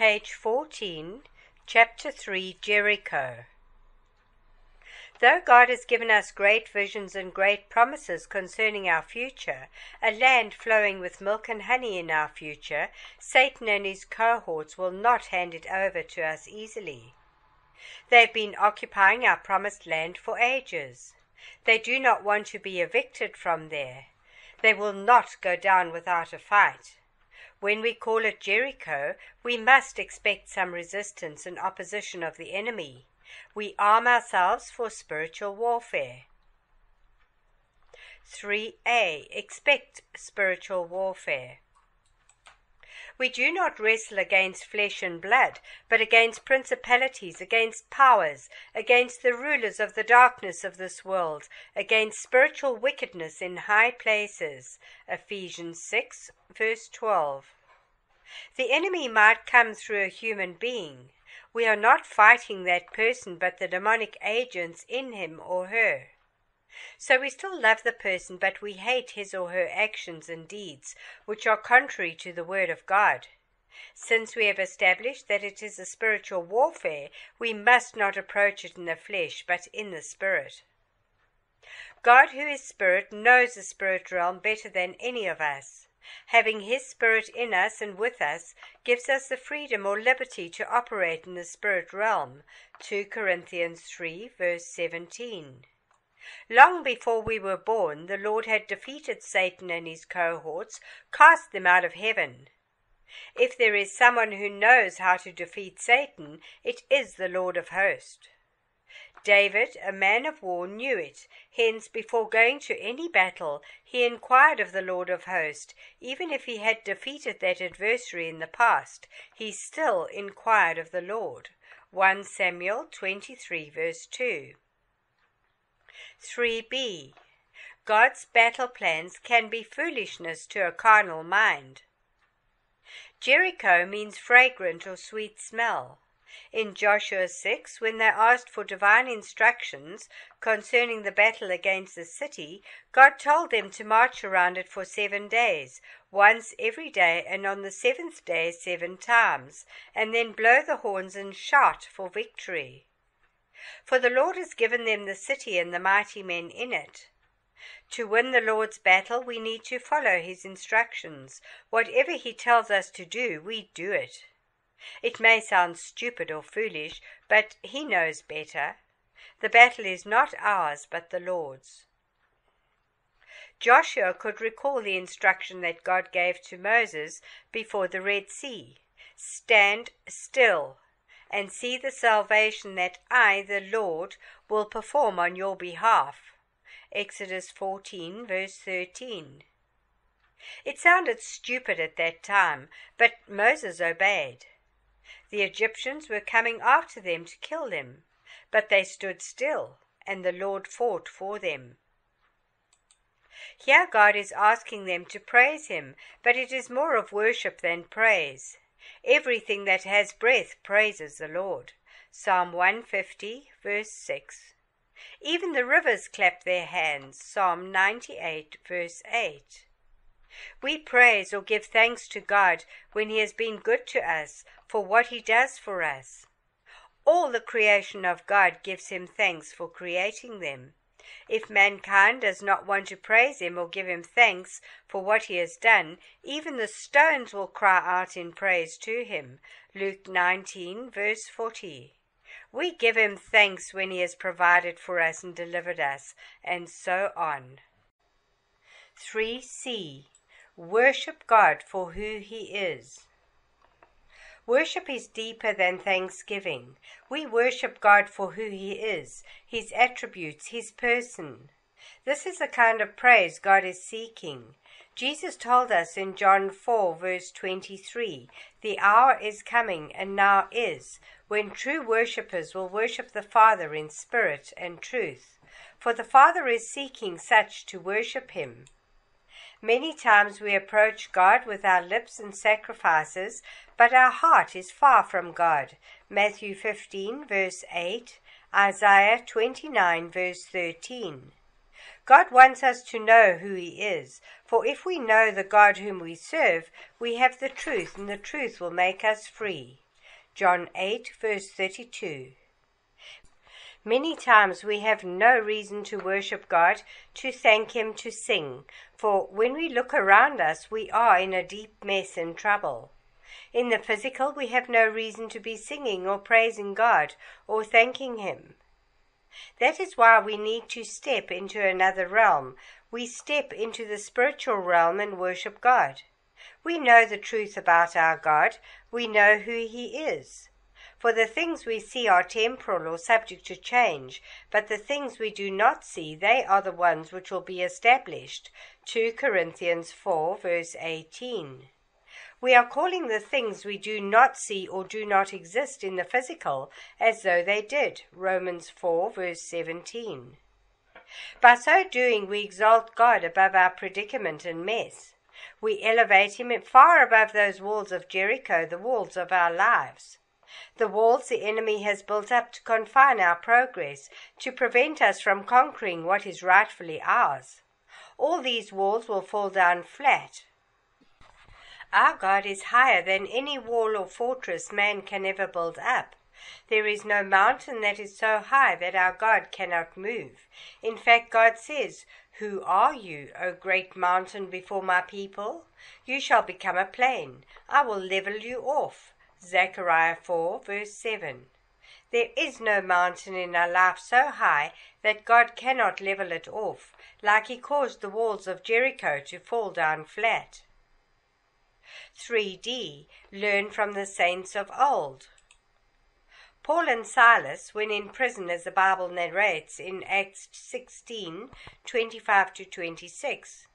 page 14, chapter 3, Jericho. Though God has given us great visions and great promises concerning our future, a land flowing with milk and honey in our future, Satan and his cohorts will not hand it over to us easily. They've been occupying our promised land for ages. They do not want to be evicted from there. They will not go down without a fight. When we call it Jericho, we must expect some resistance and opposition of the enemy. We arm ourselves for spiritual warfare. 3a. Expect spiritual warfare. We do not wrestle against flesh and blood, but against principalities, against powers, against the rulers of the darkness of this world, against spiritual wickedness in high places. Ephesians 6, verse 12. The enemy might come through a human being we are not fighting that person, but the demonic agents in him or her. So we still love the person, but we hate his or her actions and deeds, which are contrary to the Word of God. Since we have established that it is a spiritual warfare, we must not approach it in the flesh, but in the Spirit. God, who is Spirit, knows the spirit realm better than any of us having His Spirit in us and with us, gives us the freedom or liberty to operate in the spirit realm. 2 Corinthians 3, verse 17. Long before we were born, the Lord had defeated Satan and his cohorts, cast them out of heaven. If there is someone who knows how to defeat Satan, it is the Lord of hosts. David, a man of war, knew it. Hence, before going to any battle, he inquired of the Lord of hosts. Even if he had defeated that adversary in the past, he still inquired of the Lord. 1 Samuel 23, verse 2. 3b. God's battle plans can be foolishness to a carnal mind. Jericho means fragrant or sweet smell. In Joshua 6, when they asked for divine instructions concerning the battle against the city, God told them to march around it for seven days, once every day, and on the seventh day seven times, and then blow the horns and shout for victory. For the Lord has given them the city and the mighty men in it. To win the Lord's battle, we need to follow his instructions. Whatever he tells us to do, we do it. It may sound stupid or foolish, but He knows better. The battle is not ours, but the Lord's. Joshua could recall the instruction that God gave to Moses before the Red Sea Stand still and see the salvation that I, the Lord, will perform on your behalf. Exodus 14, verse 13. It sounded stupid at that time, but Moses obeyed. The Egyptians were coming after them to kill them, but they stood still, and the Lord fought for them. Here God is asking them to praise Him, but it is more of worship than praise. Everything that has breath praises the Lord. Psalm 150, verse 6. Even the rivers clap their hands. Psalm 98, verse 8. We praise or give thanks to God when He has been good to us for what He does for us. All the creation of God gives Him thanks for creating them. If mankind does not want to praise Him or give Him thanks for what He has done, even the stones will cry out in praise to Him. Luke 19, verse 40. We give Him thanks when He has provided for us and delivered us, and so on. 3c. Worship God for who He is. Worship is deeper than thanksgiving. We worship God for who He is, His attributes, His person. This is the kind of praise God is seeking. Jesus told us in John 4, verse 23, The hour is coming, and now is, when true worshippers will worship the Father in spirit and truth. For the Father is seeking such to worship Him. Many times we approach God with our lips and sacrifices, but our heart is far from God. Matthew 15, verse 8, Isaiah 29, verse 13. God wants us to know who He is, for if we know the God whom we serve, we have the truth, and the truth will make us free. John 8, verse 32. Many times we have no reason to worship God, to thank Him, to sing, for when we look around us, we are in a deep mess and trouble. In the physical, we have no reason to be singing or praising God or thanking Him. That is why we need to step into another realm. We step into the spiritual realm and worship God. We know the truth about our God. We know who He is. For the things we see are temporal or subject to change, but the things we do not see, they are the ones which will be established. 2 Corinthians 4, verse 18. We are calling the things we do not see or do not exist in the physical as though they did. Romans 4, verse 17. By so doing, we exalt God above our predicament and mess. We elevate Him far above those walls of Jericho, the walls of our lives. The walls the enemy has built up to confine our progress, to prevent us from conquering what is rightfully ours. All these walls will fall down flat our God is higher than any wall or fortress man can ever build up. There is no mountain that is so high that our God cannot move. In fact, God says, Who are you, O great mountain before my people? You shall become a plain. I will level you off. Zechariah 4, verse 7. There is no mountain in our life so high that God cannot level it off, like He caused the walls of Jericho to fall down flat. 3d. Learn from the saints of old. Paul and Silas, when in prison, as the Bible narrates in Acts 16 25 to 26.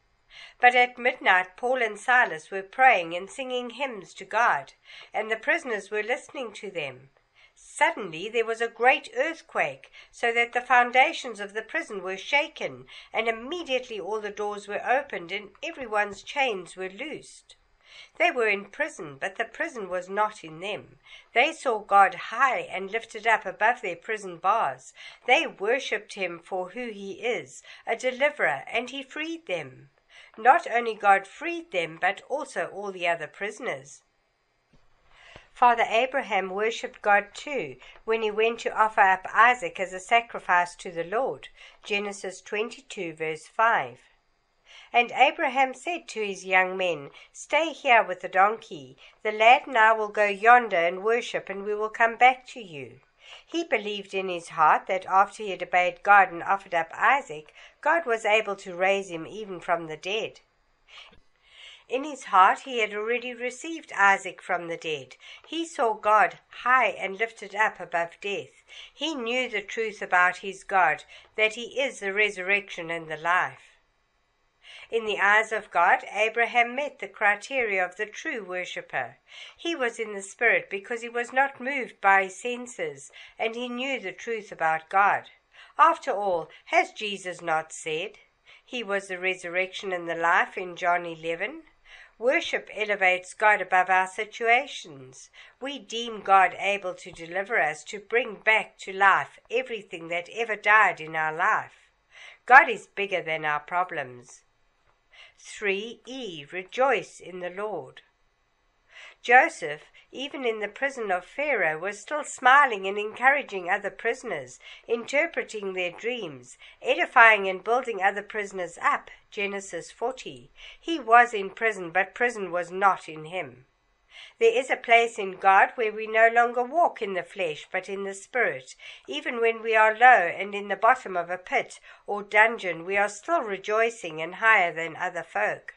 But at midnight, Paul and Silas were praying and singing hymns to God, and the prisoners were listening to them. Suddenly there was a great earthquake, so that the foundations of the prison were shaken, and immediately all the doors were opened, and everyone's chains were loosed. They were in prison, but the prison was not in them. They saw God high and lifted up above their prison bars. They worshipped him for who he is, a deliverer, and he freed them. Not only God freed them, but also all the other prisoners. Father Abraham worshipped God too when he went to offer up Isaac as a sacrifice to the Lord. Genesis 22, verse 5. And Abraham said to his young men, Stay here with the donkey. The lad and I will go yonder and worship, and we will come back to you. He believed in his heart that after he had obeyed God and offered up Isaac, God was able to raise him even from the dead. In his heart he had already received Isaac from the dead. He saw God high and lifted up above death. He knew the truth about his God, that he is the resurrection and the life. In the eyes of God, Abraham met the criteria of the true worshipper. He was in the Spirit because he was not moved by his senses, and he knew the truth about God. After all, has Jesus not said, He was the resurrection and the life in John 11? Worship elevates God above our situations. We deem God able to deliver us, to bring back to life everything that ever died in our life. God is bigger than our problems. 3e. Rejoice in the Lord. Joseph, even in the prison of Pharaoh, was still smiling and encouraging other prisoners, interpreting their dreams, edifying and building other prisoners up. Genesis 40. He was in prison, but prison was not in him. There is a place in God where we no longer walk in the flesh, but in the Spirit. Even when we are low and in the bottom of a pit or dungeon, we are still rejoicing and higher than other folk.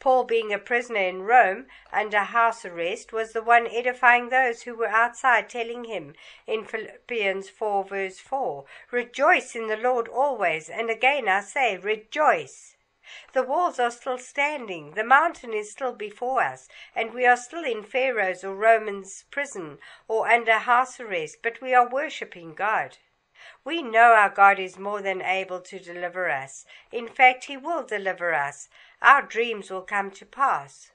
Paul, being a prisoner in Rome under house arrest, was the one edifying those who were outside, telling him in Philippians 4, verse 4, Rejoice in the Lord always, and again I say, Rejoice. The walls are still standing, the mountain is still before us, and we are still in Pharaoh's or Roman's prison or under house arrest, but we are worshipping God. We know our God is more than able to deliver us. In fact, He will deliver us. Our dreams will come to pass.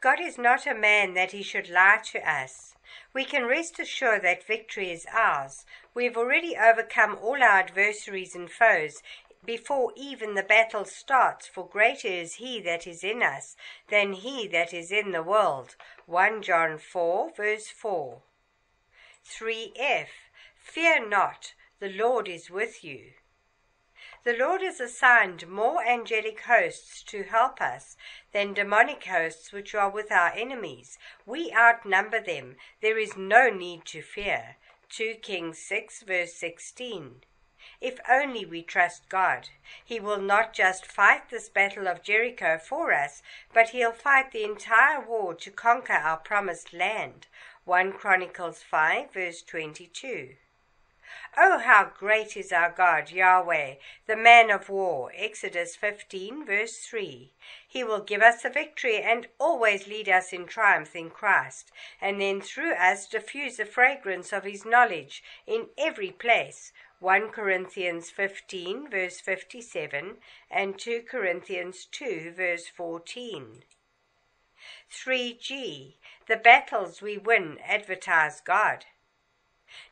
God is not a man that He should lie to us. We can rest assured that victory is ours. We have already overcome all our adversaries and foes before even the battle starts, for greater is he that is in us than he that is in the world. 1 John 4, verse 4. 3f. Fear not, the Lord is with you. The Lord has assigned more angelic hosts to help us than demonic hosts which are with our enemies. We outnumber them. There is no need to fear. 2 Kings 6, verse 16. If only we trust God, He will not just fight this battle of Jericho for us, but He'll fight the entire war to conquer our promised land. 1 Chronicles 5, verse 22. Oh, how great is our God, Yahweh, the man of war. Exodus 15, verse 3. He will give us the victory and always lead us in triumph in Christ, and then through us diffuse the fragrance of his knowledge in every place. 1 Corinthians 15, verse 57, and 2 Corinthians 2, verse 14. 3G. The battles we win advertise God.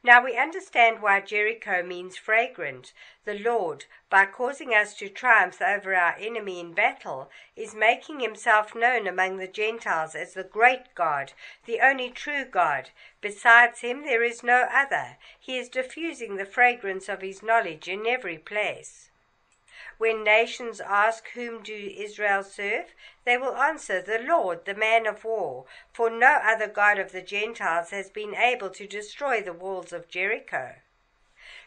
Now we understand why Jericho means fragrant. The Lord, by causing us to triumph over our enemy in battle, is making himself known among the Gentiles as the great God, the only true God. Besides him there is no other. He is diffusing the fragrance of his knowledge in every place. When nations ask, Whom do Israel serve? they will answer, The Lord, the man of war. For no other God of the Gentiles has been able to destroy the walls of Jericho.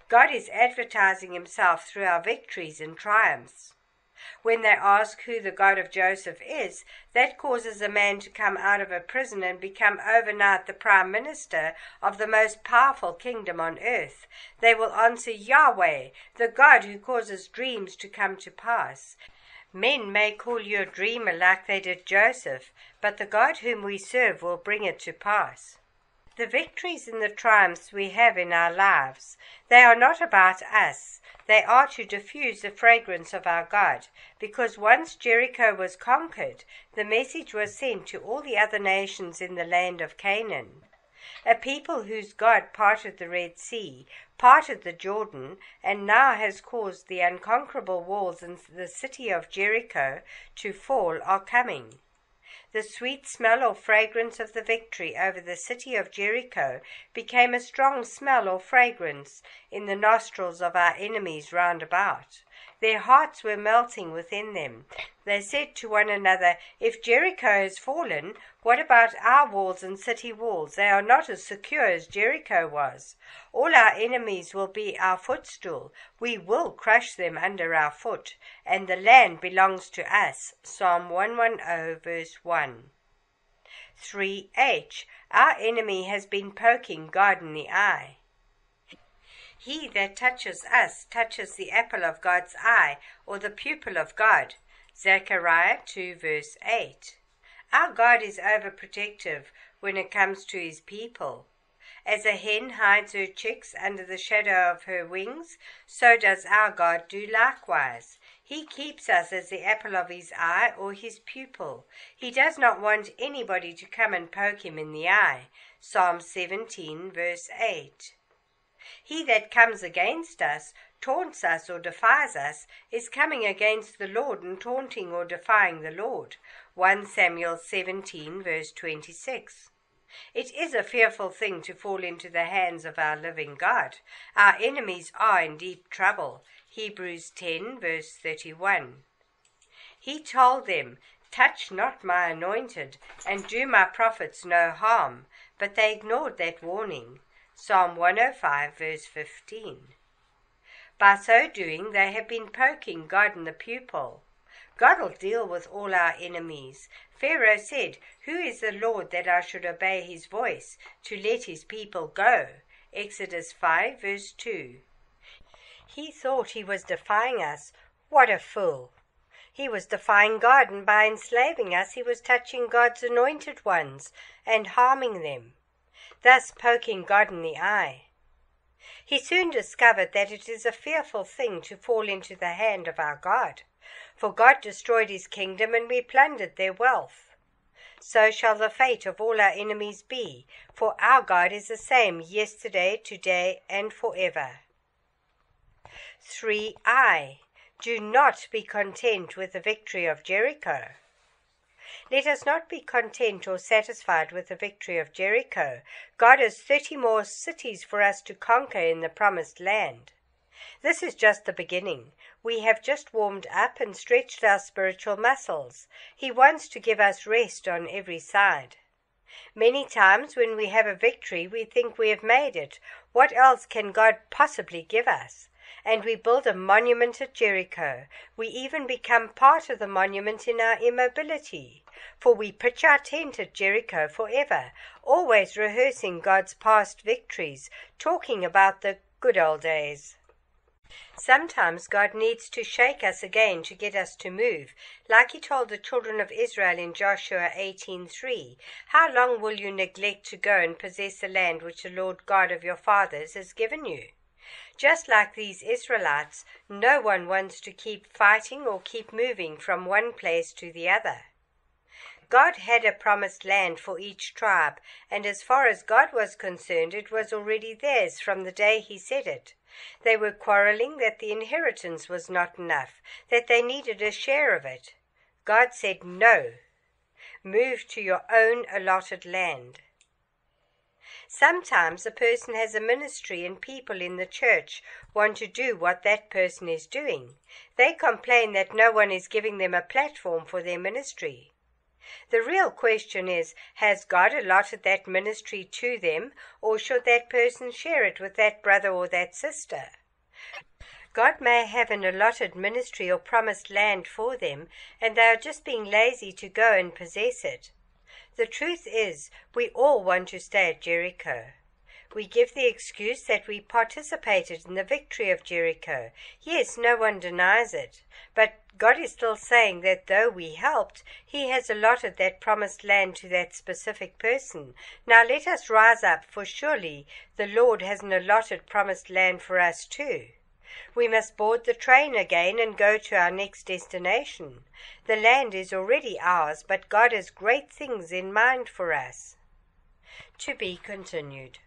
God is advertising himself through our victories and triumphs. When they ask who the God of Joseph is, that causes a man to come out of a prison and become overnight the prime minister of the most powerful kingdom on earth. They will answer Yahweh, the God who causes dreams to come to pass. Men may call you a dreamer like they did Joseph, but the God whom we serve will bring it to pass. The victories and the triumphs we have in our lives, they are not about us. They are to diffuse the fragrance of our God, because once Jericho was conquered, the message was sent to all the other nations in the land of Canaan. A people whose God parted the Red Sea, parted the Jordan, and now has caused the unconquerable walls in the city of Jericho to fall are coming. The sweet smell or fragrance of the victory over the city of Jericho became a strong smell or fragrance in the nostrils of our enemies round about. Their hearts were melting within them. They said to one another, If Jericho has fallen, what about our walls and city walls? They are not as secure as Jericho was. All our enemies will be our footstool. We will crush them under our foot, and the land belongs to us. Psalm 110, verse 1. 3h. Our enemy has been poking God in the eye. He that touches us touches the apple of God's eye, or the pupil of God. Zechariah 2 verse 8. Our God is overprotective when it comes to his people. As a hen hides her chicks under the shadow of her wings, so does our God do likewise. He keeps us as the apple of his eye or his pupil. He does not want anybody to come and poke him in the eye. Psalm 17, verse 8. He that comes against us, taunts us, or defies us, is coming against the Lord and taunting or defying the Lord. 1 Samuel 17, verse 26. It is a fearful thing to fall into the hands of our living God. Our enemies are in deep trouble. Hebrews 10, verse 31. He told them, Touch not my anointed, and do my prophets no harm. But they ignored that warning. Psalm 105, verse 15. By so doing, they have been poking God in the pupil. God will deal with all our enemies. Pharaoh said, Who is the Lord that I should obey his voice to let his people go? Exodus 5, verse 2. He thought he was defying us. What a fool! He was defying God, and by enslaving us, he was touching God's anointed ones and harming them thus poking God in the eye. He soon discovered that it is a fearful thing to fall into the hand of our God, for God destroyed his kingdom and we plundered their wealth. So shall the fate of all our enemies be, for our God is the same yesterday, today, and forever. 3i. Do not be content with the victory of Jericho. Let us not be content or satisfied with the victory of Jericho. God has thirty more cities for us to conquer in the promised land. This is just the beginning. We have just warmed up and stretched our spiritual muscles. He wants to give us rest on every side. Many times when we have a victory, we think we have made it. What else can God possibly give us? And we build a monument at Jericho. We even become part of the monument in our immobility. For we pitch our tent at Jericho forever, always rehearsing God's past victories, talking about the good old days. Sometimes God needs to shake us again to get us to move, like he told the children of Israel in Joshua 18:3, "How long will you neglect to go and possess the land which the Lord God of your fathers has given you?" Just like these Israelites, no one wants to keep fighting or keep moving from one place to the other. God had a promised land for each tribe, and as far as God was concerned, it was already theirs from the day He said it. They were quarreling that the inheritance was not enough, that they needed a share of it. God said, No. Move to your own allotted land. Sometimes a person has a ministry and people in the church want to do what that person is doing. They complain that no one is giving them a platform for their ministry. The real question is Has God allotted that ministry to them, or should that person share it with that brother or that sister? God may have an allotted ministry or promised land for them, and they are just being lazy to go and possess it. The truth is, we all want to stay at Jericho. We give the excuse that we participated in the victory of Jericho. Yes, no one denies it. But God is still saying that though we helped, He has allotted that promised land to that specific person. Now let us rise up, for surely the Lord has an allotted promised land for us too. We must board the train again and go to our next destination. The land is already ours, but God has great things in mind for us. To be continued.